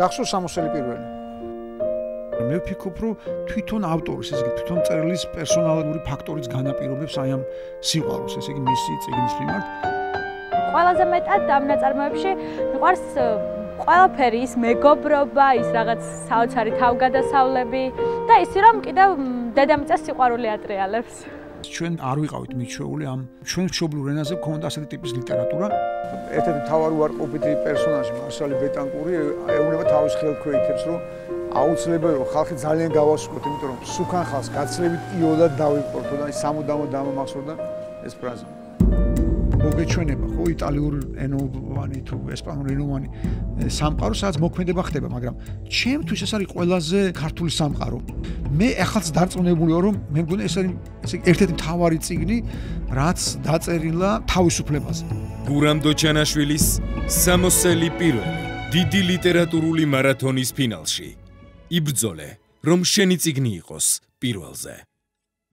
გახსოვს სამოსელი პირველი მე ვფიქრობ, რომ თვითონ ავტორის, ესე იგი თვითონ წერილის პერსონალური ფაქტორიც განაპირობებს აი ამ სიყვარულს, ესე იგი მისი წიგნის მიმართ. ყველაზე მეტად ამ ნაწარმოებში მიყვარს ყველაფერი ის მეგობრობა, ის რაღაც საოცარი თავგადასავლები და ისი რომ კიდევ დედამიწას სიყვარული ატრიალებს. ჩვენ არ ვიყავით მიჩვეული ამ ჩვენ მშობლიურ ენაზე გქონდა ასეთი ტიპის ლიტერატურა. ერთ-ერთი თავარი უარყოფითი პერსონაჟი მარსალი ბეტანკური ეუბნება თავის ხელქვეითებს, რომ აუცილებელია რომ ხალხი ძალიან გავასწროთ, იმიტომ რომ სუკან ხალხს გაცლებით იოლად დავიწყოთ და სამუდამო დამამახსოვდა ეს ფრაზა. მოგეჩვენება ხო იტალიურ ენოვანი თუ ესპანურ ენოვანი სამყარო სადაც მოქმედება ხდება, მაგრამ ჩემთვის ეს არის ყველაზე ქართული სამყარო. მე ახალს დარწმუნებული ვარ რომ მე მგონი ეს არის ერთ-ერთი მთავარი წიგნი, რაც დაწერილა თავისუფლებაზე. გურამ დოჩანაშვილის სამოსელი პირველი დიდი ლიტერატურული მარათონის ფინალში იბრძოლე, რომ შენი ციგნი იყოს პირველზე.